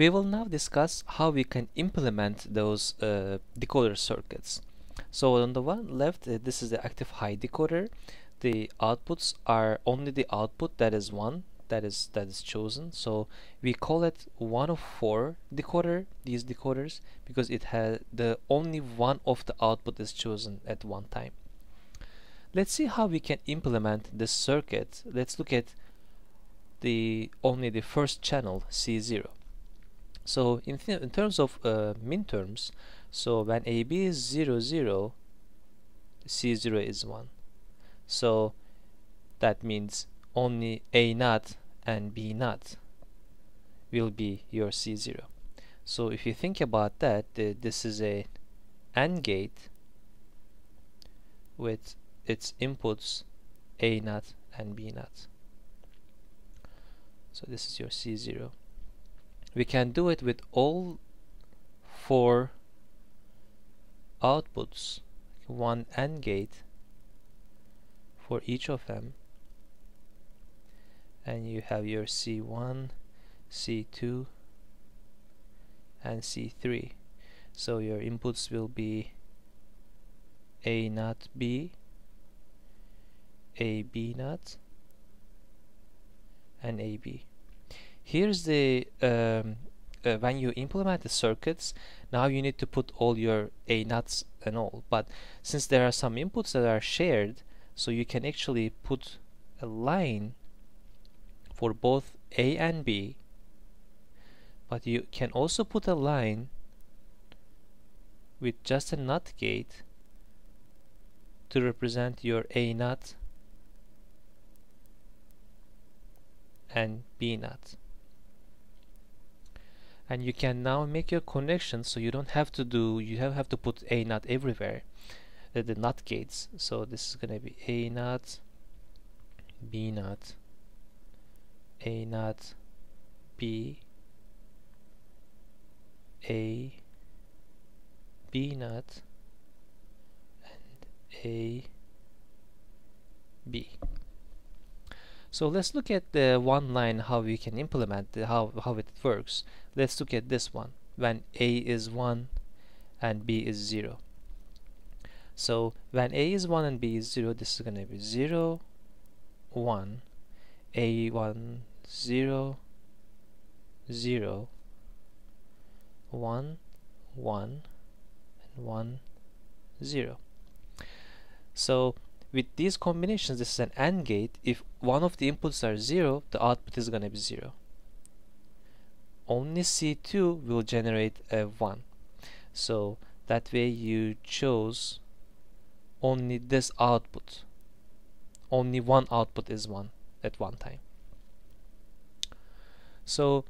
We will now discuss how we can implement those uh, decoder circuits. So on the one left, uh, this is the active high decoder. The outputs are only the output that is one that is that is chosen. So we call it one of four decoder these decoders because it has the only one of the output is chosen at one time. Let's see how we can implement this circuit. Let's look at the only the first channel C0. So in, th in terms of uh, minterms, so when AB is 0, 0, C0 is 1. So that means only A naught and B naught will be your C0. So if you think about that, uh, this is a AND gate with its inputs A naught and B naught. So this is your C0. We can do it with all four outputs, one AND gate for each of them. And you have your C1 C2 and C3 so your inputs will be A naught B A B naught and AB here's the um, uh, when you implement the circuits now you need to put all your A naughts and all. But since there are some inputs that are shared so you can actually put a line for both A and B but you can also put a line with just a NOT gate to represent your A naught and B naught and you can now make your connection so you don't have to do you have, have to put A naught everywhere uh, the NOT gates. So this is gonna be A naught B naught A naught B A B naught and A B so let's look at the one line how we can implement the, how, how it works. Let's look at this one. When A is 1 and B is 0 so when a is 1 and b is 0, this is going to be 0, 1, a1, 0, 0, 1, 1, and 1, 0. So with these combinations, this is an AND gate. If one of the inputs are 0, the output is going to be 0. Only C2 will generate a 1. So that way you chose only this output only one output is one at one time so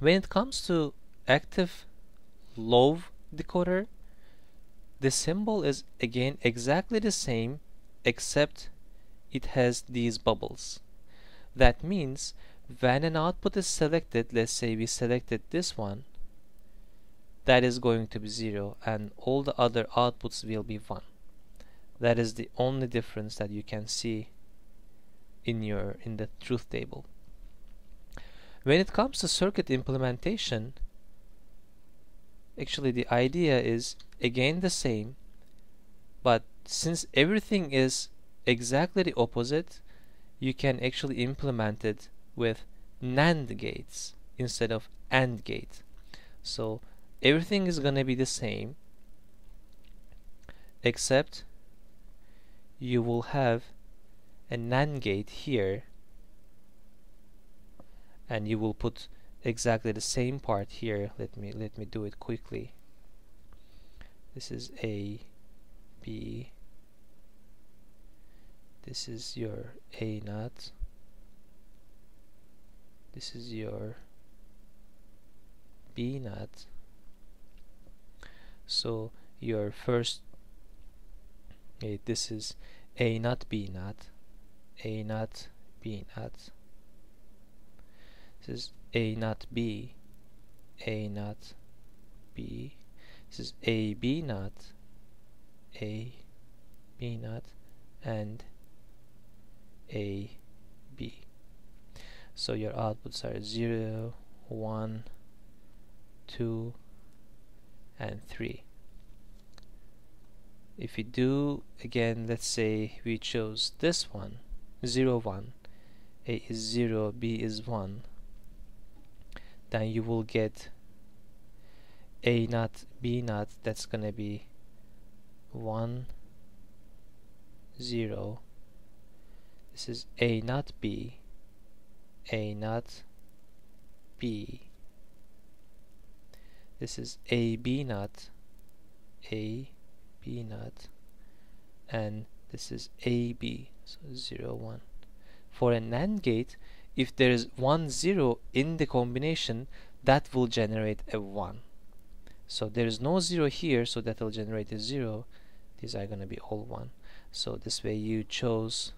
when it comes to active low decoder the symbol is again exactly the same except it has these bubbles. That means when an output is selected let's say we selected this one that is going to be 0 and all the other outputs will be 1 that is the only difference that you can see in your in the truth table. When it comes to circuit implementation actually the idea is again the same but since everything is exactly the opposite you can actually implement it with NAND gates instead of AND gate. So everything is gonna be the same except you will have a NAND gate here and you will put exactly the same part here. Let me let me do it quickly. This is A B this is your A naught. This is your B naught. So your first okay, this is a naught b naught. A naught b naught. This is a naught b. A naught b. This is a b naught. A b naught. And a b. So your outputs are 0 1 2 and 3 if we do again let's say we chose this one 0 1 a is 0 b is 1 then you will get a naught b naught that's gonna be 1 0 this is a not b. A not b. This is a b not, a b not, and this is a b so 0 1 for a NAND gate if there is one zero in the combination that will generate a 1 so there is no 0 here so that will generate a 0 these are going to be all 1 so this way you chose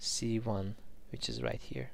C1 which is right here